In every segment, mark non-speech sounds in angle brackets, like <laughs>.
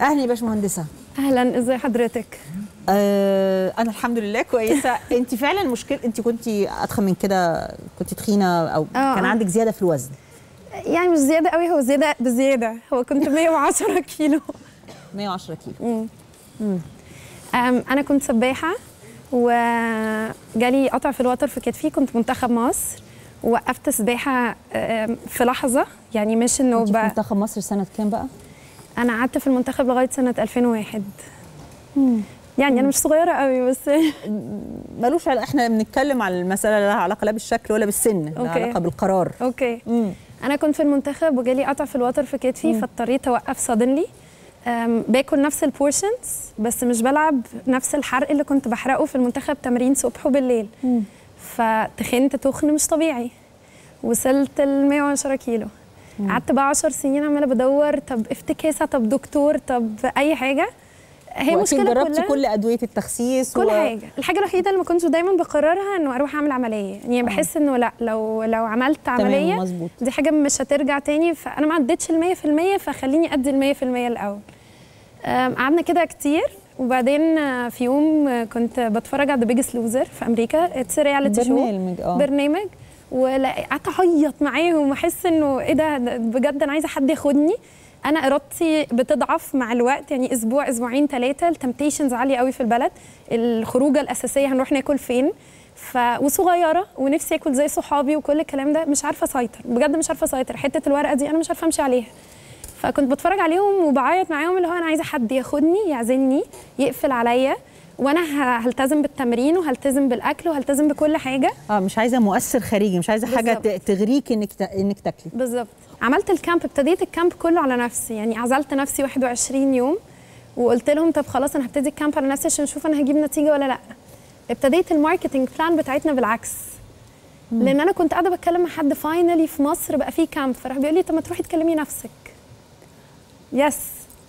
أهلا يا باشمهندسة. أهلا ازي حضرتك؟ آه أنا الحمد لله كويسة. <laughs> أنت فعلا مشكله أنت كنت اتخن من كده كنت تخينة أو آه، كان. عندك زيادة في الوزن. يعني مش زيادة قوي هو زيادة بزيادة. هو كنت <laughs> 110 كيلو. 110 كيلو. أم، أنا كنت سباحة وجالي قطع في الوتر في كتفي كنت منتخب مصر. ووقفت سباحة أم، في لحظة. يعني مش إنه انت في. منتخب مصر سنة كام بقى؟ أنا قعدت في المنتخب لغاية سنة 2001 يعني أنا مش صغيرة قوي بس <laughs> ملوش علاقة إحنا بنتكلم على المسألة لها علاقة لا بالشكل ولا بالسن لها. علاقة بالقرار. okay. مم. أنا كنت في المنتخب وجالي قطع في الوتر في كتفي فاضطريت أوقف suddenly باكل نفس ال portions بس مش بلعب نفس الحرق اللي كنت بحرقه في المنتخب تمرين صبح وبالليل. فتخنت تخن مش طبيعي. وصلت ل 110 كيلو. قعدت بقى 10 سنين عمالة بدور طب افتكاسة طب دكتور طب أي حاجة. هي مشكلة جربتي كلها كل أدوية التخسيس كل حاجة. الحاجة الوحيدة اللي ما كنتش دايما بقررها إنه أروح أعمل عملية. يعني بحس إنه لأ لو لو عملت عملية مظبوط. دي حاجة مش هترجع تاني. فأنا ما عدتش ال 100% فخليني أدي ال 100% الأول. قعدنا كده كتير. وبعدين في يوم كنت بتفرج على The Biggest Loser في أمريكا. it's reality show برنامج آه. برنامج. وقعدت أعيط معاهم. واحس إنه إيه ده؟ ده بجد أنا عايزة حد ياخدني. أنا إرادتي بتضعف مع الوقت. يعني أسبوع أسبوعين ثلاثة ال temptations عالية قوي في البلد. الخروجة الأساسية هنروح ناكل فين. ف وصغيرة. ونفسي آكل زي صحابي وكل الكلام ده. مش عارفة أسيطر. بجد مش عارفة أسيطر. حتة الورقة دي أنا مش عارفة أمشي عليها. فكنت بتفرج عليهم وبعيط معاهم اللي هو أنا عايزة حد ياخدني يعزلني يقفل عليا وأنا هلتزم بالتمرين وهلتزم بالأكل وهلتزم بكل حاجة. آه مش عايزة مؤثر خارجي مش عايزة حاجة بالظبط. ت- تغريك إنك ت- إنك تاكلي. بالظبط. عملت ال camp ابتديت ال camp كله على نفسي يعني عزلت نفسي 21 يوم وقلت لهم طب خلاص أنا هبتدي ال camp على نفسي عشان أشوف أنا هجيب نتيجة ولا لأ. ابتديت ال marketing plan بتاعتنا بالعكس. لأن أنا كنت قاعدة بتكلم مع حد فاينلي في مصر بقى في camp فراح بيقول لي طب ما تروحي تكلمي نفسك. yes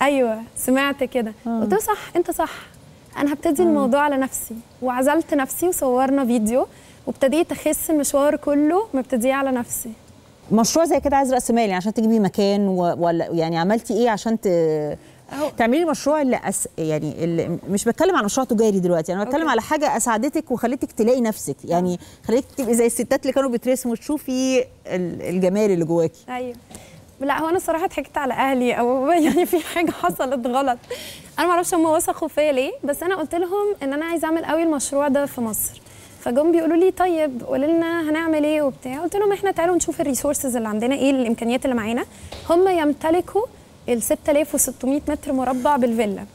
أيوه سمعت كده. قلت له صح أنت صح. أنا هبتدي الموضوع على نفسي. وعزلت نفسي وصورنا فيديو وابتديت أخس المشوار كله مبتدية على نفسي. مشروع زي كده عايز رأس مال يعني عشان تجيبي مكان. ولا يعني عملتي إيه عشان ت... تعملي مشروع اللي أس... يعني اللي مش بتكلم عن مشروع تجاري دلوقتي أنا بتكلم okay. على حاجة اسعدتك وخلتك تلاقي نفسك. يعني خليتك تبقي زي الستات اللي كانوا بيترسموا وتشوفي ال- الجمال اللي جواكي. أيوه. لا هو أنا صراحة ضحكت على أهلي أو <laughs> يعني في حاجة حصلت غلط. أنا ما أعرفش هم وثقوا فيا ليه بس أنا قلت لهم إن أنا عايزة أعمل قوي المشروع ده في مصر. فجم بيقولوا لي طيب قولي لنا هنعمل إيه وبتاع. قلت لهم إحنا تعالوا نشوف الريسورسز اللي عندنا إيه الإمكانيات اللي معانا. هم يمتلكوا ال 6600 متر مربع بالفيلا.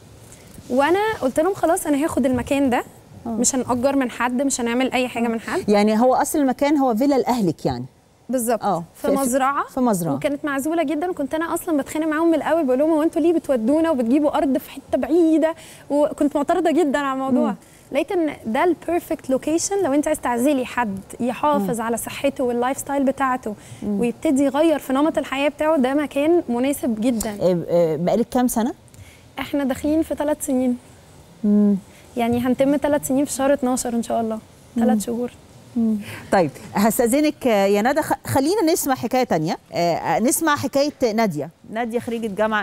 وأنا قلت لهم خلاص أنا هاخد المكان ده. مش هنأجر من حد مش هنعمل أي حاجة من حد. يعني هو أصل المكان هو فيلا لأهلك يعني. بالظبط. آه. في في- مزرعة. في مزرعة. وكانت معزولة جدا. وكنت أنا أصلا بتخانق معاهم من الأول. بقول لهم هو أنتوا ليه بتودونا وبتجيبوا أرض في حتة بعيدة؟ وكنت معترضة جدا على الموضوع. لقيت إن ده ال perfect location لو أنت عايز تعزلي حد يحافظ على صحته وال lifestyle بتاعته ويبتدي يغير في نمط الحياة بتاعه ده مكان مناسب جدا. آه، آه، بقالك كام سنة؟ إحنا داخلين في ثلاث سنين. يعني هنتم ثلاث سنين في شهر 12 إن شاء الله. ثلاث شهور. طيب هستأذنك يا ندى خلينا نسمع حكاية تانية. آه، آه، نسمع حكاية نادية. نادية خريجة جامعة